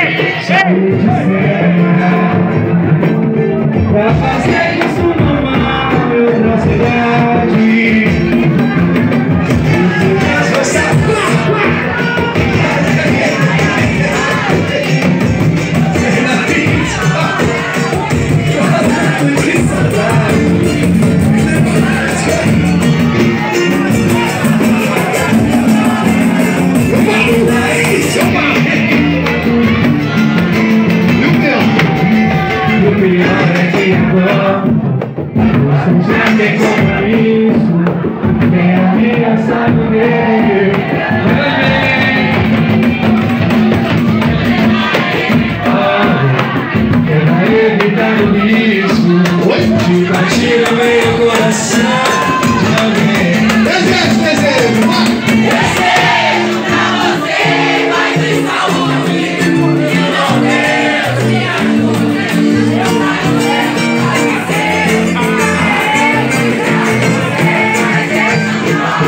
hey, hey, hey. igual Você já tem compromisso? Tem amiga, sabe dele Olha, ela evitando risco. Te partir no meio coração.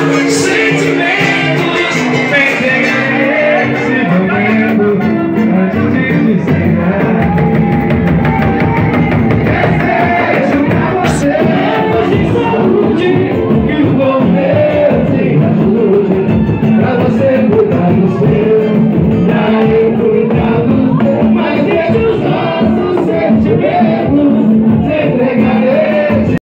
always